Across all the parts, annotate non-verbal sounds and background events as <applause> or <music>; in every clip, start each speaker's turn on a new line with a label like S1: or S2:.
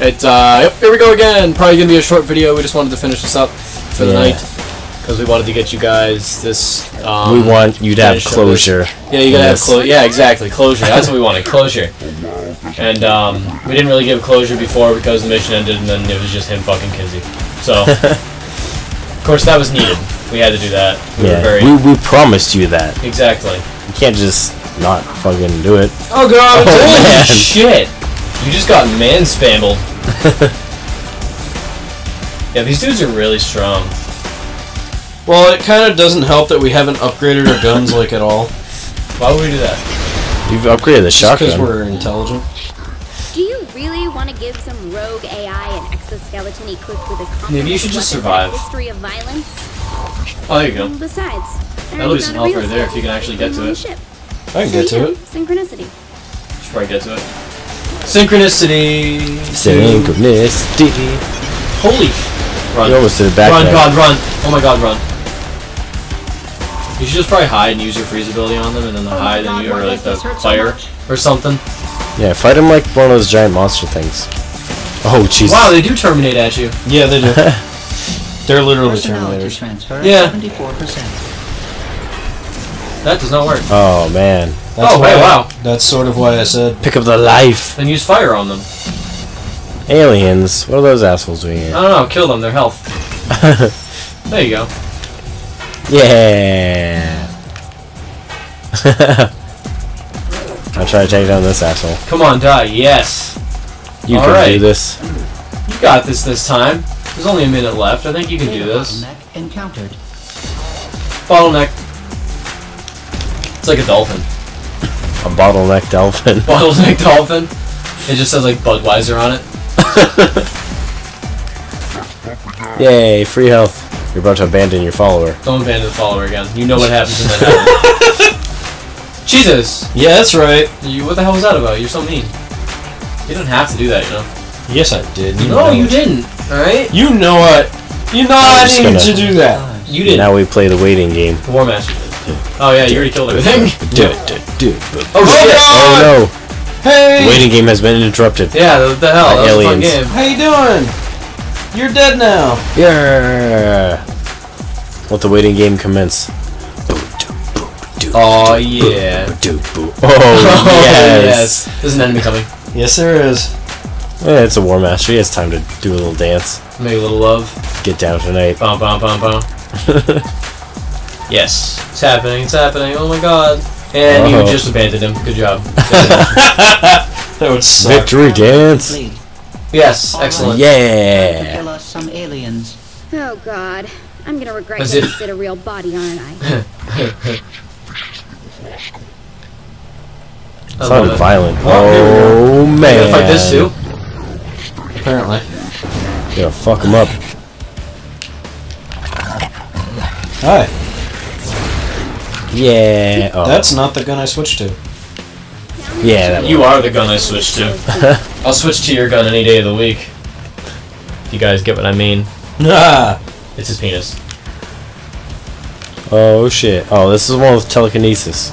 S1: It, uh, yep, here we go again. Probably gonna be a short video. We just wanted to finish this up for the
S2: Yeah.
S1: night. Because we wanted to get you guys this, um...
S2: we want you to have closure.
S1: Yeah, you gotta have closure. Yeah, exactly. Closure. That's what we wanted. Closure. And um, we didn't really give closure before because the mission ended, and then it was just him fucking Kinzie. So, <laughs> of course, that was needed. We had to do that. We were
S2: Yeah,
S1: very
S2: we, we promised you that.
S1: exactly.
S2: You can't just not fucking do it.
S1: Oh god! <laughs>
S2: Oh,
S1: holy
S2: man.
S1: shit! You just got man spambled. <laughs> yeah, these dudes are really strong.
S3: Well, it kind of doesn't help that we haven't upgraded our guns like at all.
S1: Why would we do that?
S2: You've upgraded the
S3: Just because we're intelligent.
S4: Do you really want to give some rogue AI an exoskeleton equipped with a
S1: Maybe you should just survive.
S4: history of violence?
S1: Oh, there you go.
S4: Besides,
S1: That'll be
S4: already
S1: some help right there if you can actually get to it.
S4: ship.
S3: I can
S4: So
S3: get to
S4: yeah,
S3: it.
S4: Synchronicity.
S1: Should probably get to it. Synchronicity.
S2: Synchronicity.
S1: Holy. Run.
S2: You almost did it back
S1: run,
S2: there.
S1: God, run. Oh my God, run. You should just probably hide and use your freeze ability on them, and then the hide and you or like the fire or something.
S2: Yeah, fight him like one of those giant monster things. Oh, jeez.
S1: Wow, they do terminate at you.
S3: Yeah, they do. <laughs> They're literally
S5: Personality
S3: Terminators.
S5: transfer
S1: Yeah.
S5: 74%.
S1: That does not work.
S2: Oh, man.
S3: Oh, that's
S1: Oh, hey,
S3: why-
S1: wow.
S3: That's sort of why I said.
S2: Pick up the life.
S1: Then use fire on them.
S2: Aliens. What are those assholes doing
S1: I don't know, kill them, their health. <laughs> There you go.
S2: Yeah. <laughs> I'll try to take down this asshole.
S1: Come on, die. Yes.
S2: You
S1: All
S2: can
S1: right.
S2: do this.
S1: You got this this time. There's only a minute left. I think you can do this.
S5: bottleneck encountered.
S1: Bottleneck. Like a dolphin.
S2: A bottleneck dolphin. <laughs>
S1: Bottleneck dolphin. It just says like Budweiser on it. <laughs>
S2: Yay, free health. You're about to abandon your follower.
S1: Don't abandon the follower again. You know what happens in that. <laughs> Jesus!
S3: Yeah, that's right.
S1: You, what the hell was that about? You're so mean. You didn't have to do that, you know.
S3: Yes, I did. You
S1: no,
S3: know
S1: you
S3: it.
S1: didn't. All right.
S3: You know what? You know I
S2: just
S3: needed to do that.
S1: You didn't.
S2: Now we play the waiting game.
S1: War Master. Oh yeah, you already killed everything. Oh shit!
S2: Oh no!
S3: Hey,
S2: The waiting game has been interrupted.
S1: Yeah, the, the hell.
S2: By
S1: That was a fun
S2: aliens.
S1: game.
S3: how you doing? You're dead now.
S2: Yeah. Let the waiting game commence.
S1: Oh yeah.
S2: Oh, <laughs> oh yes.
S1: There's an enemy coming.
S3: Yes, there is.
S2: Yeah, it's a War Master. He has time to do a little dance.
S1: Make a little love.
S2: Get down tonight.
S1: Bum bum bum bum. <laughs> yes, it's happening. It's happening. Oh my god. And you
S2: Uh-oh.
S1: just abandoned him. Good job. <laughs>
S3: That would suck.
S2: Victory dance.
S1: Yes, excellent.
S2: Yeah.
S5: kill us some aliens.
S4: Oh God, I'm gonna regret
S1: As
S4: getting
S1: if-
S4: a real body, aren't I?
S1: I love
S2: Sounded violent.
S3: Oh, here we
S2: Oh
S1: You
S2: man.
S1: gonna fight this too?
S3: Apparently.
S2: Gonna fuck him up.
S3: Hi.
S2: Yeah. Oh.
S3: That's not the gun I switched to.
S2: yeah. That
S1: You are the gun I switched to. <laughs> I'll switch to your gun any day of the week. If you guys get what I mean.
S3: Ah.
S1: It's his penis.
S2: Oh shit. Oh, this is one with telekinesis.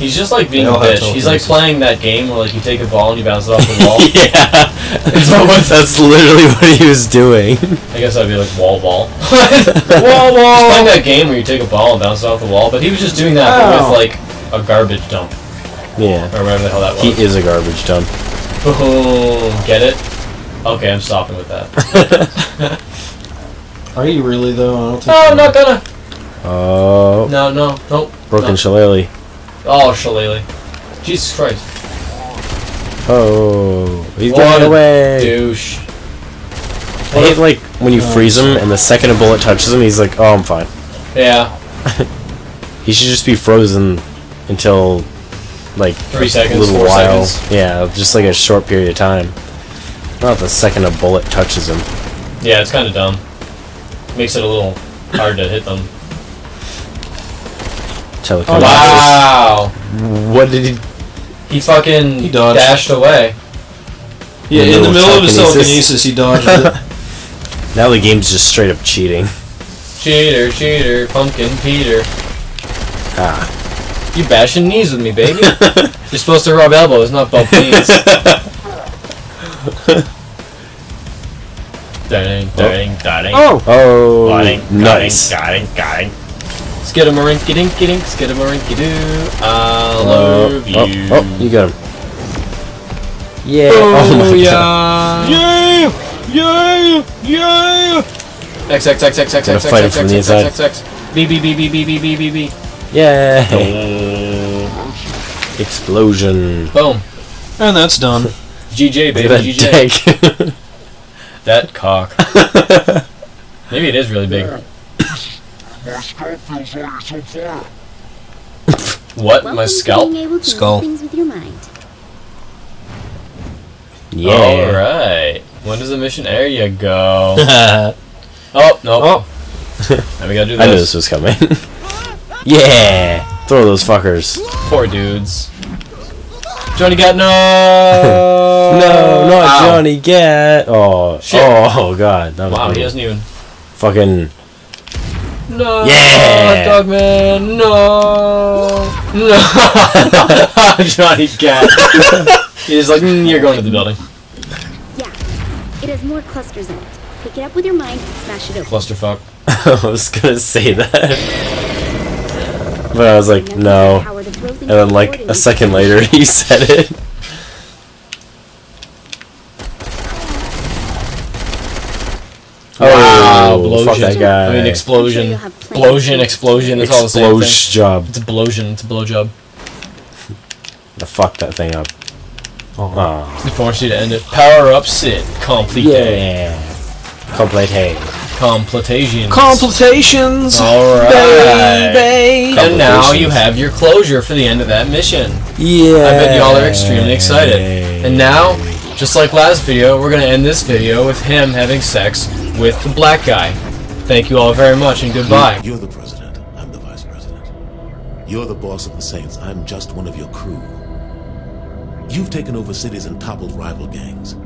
S1: He's just like being a bitch. He's like playing that game where like you take a ball and you bounce it off the <laughs> wall.
S2: yeah.
S1: It's almost-
S2: That's literally what he was doing.
S1: I guess that'd be like wall ball. <laughs>
S3: Wall
S1: He's playing that game where you take a ball and bounce it off the wall, but he was just doing that but with like a garbage dump
S2: yeah.
S1: or whatever the hell that was.
S2: He is a garbage dump.
S1: Boom. Get it? Okay, I'm stopping with that. <laughs>
S3: Are you really though? I don't think.
S1: no, I'm not gonna.
S2: Oh.
S1: No, no, nope.
S2: Broken
S1: no.
S2: shillelagh.
S1: Oh, shillelagh. Jesus Christ.
S2: Oh. He's
S1: What
S2: getting away.
S1: Douche.
S2: I hate like when you
S3: Oh,
S2: freeze him and the second a bullet touches him, he's like, "Oh, I'm fine."
S1: Yeah, <laughs>
S2: He should just be frozen until like
S1: three seconds,
S2: a
S1: little
S2: while.
S1: seconds.
S2: Yeah, just like a short period of time. Not the second a bullet touches him.
S1: Yeah, it's kind of dumb. Makes it a little hard to hit them.
S2: Telekinesis.
S1: Wow.
S2: What did he?
S1: He fucking
S3: He dodged.
S1: dashed away.
S3: Yeah,
S2: In the
S3: in the
S2: middle
S3: middle
S2: of
S3: of his
S2: telekinesis.
S3: telekinesis, he dodged it. <laughs>
S2: Now the game's just straight up cheating.
S1: Cheater, cheater, pumpkin Peter.
S2: Ah.
S1: You bashing knees with me, baby. <laughs> You're supposed to rub elbows, not bump knees. <laughs> Dang, dang, dang.
S3: Oh!
S2: Oh,
S1: Dang,
S2: nice.
S1: Dang, dang. Skidamarinky dinky dink, skidamarinky doo. I
S2: Oh,
S1: love oh, oh, you.
S2: oh, oh, you got him. Yeah. Oh, my god.
S1: yeah.
S3: Yeah! Yeah! Yeah!
S1: X X X X X
S2: Gonna
S1: X X
S2: fight him
S1: X
S2: from
S1: X
S2: the
S1: X
S2: inside.
S1: X X B B B B B B B B B.
S2: Yeah. Explosion.
S1: Boom.
S3: And that's done. <laughs>
S1: GJ
S2: Look
S1: baby
S2: at
S1: GJ.
S2: that dick. <laughs>
S1: That cock. <laughs> Maybe it is really big.
S6: My scalp feels like it's on fire.
S1: What?
S4: Welcome
S1: My
S4: to
S1: scalp?
S4: being able to
S3: Skull.
S4: do things with your mind.
S2: yeah. Oh.
S1: Alright. When does the mission? area go. <laughs> Oh, no.
S3: Oh.
S1: Now we gotta do this.
S2: I knew
S1: this.
S2: this was coming. <laughs> yeah. Throw those fuckers.
S1: Poor dudes. Johnny got no. <laughs>
S2: No, not
S1: Ow.
S2: Johnny Gat. Oh,
S1: Shit.
S2: oh god. That was
S1: Wow, he doesn't even.
S2: fucking.
S1: No.
S2: Yeah.
S1: Dog man. No. No. <laughs> Johnny cat. <laughs> He's like, mm, you're going to the building.
S4: Yeah, it has more clusters in it. Pick it up with your mind and smash it open.
S1: Clusterfuck. <laughs>
S2: I was gonna say that, but I was like, no.
S4: the power to throw things
S2: And then like a second later, he said it.
S1: Wow,
S2: Oh, fuck that guy.
S1: I mean, explosion.
S4: I'm sure you'll have plenty of
S1: Blowsion,
S4: things.
S1: explosion, it's all the same thing.
S2: Job.
S1: It's a blowsion, it's a blowjob.
S2: To fuck that thing up. Oh. Ah.
S1: They force you to end it. Power up, sit. Complete.
S2: Yeah. Complete hay.
S1: Completations.
S3: Complications!
S1: Alright.
S3: Baby!
S1: And now you have your closure for the end of that mission.
S2: Yeah.
S1: I bet y'all are extremely excited. And now, just like last video, we're gonna end this video with him having sex with the black guy. Thank you all very much and goodbye.
S7: You're the president. I'm the vice president. You're the boss of the Saints. I'm just one of your crew. You've taken over cities and toppled rival gangs.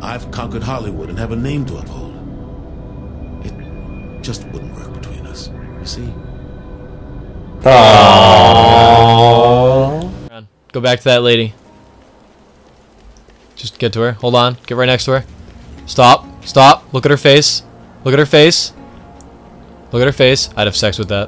S7: I've conquered Hollywood and have a name to uphold. It just wouldn't work between us. You see?
S1: Go back to that lady. Just get to her. Hold on. Get right next to her. Stop. Stop. Look at her face. Look at her face. Look at her face. I'd have sex with that.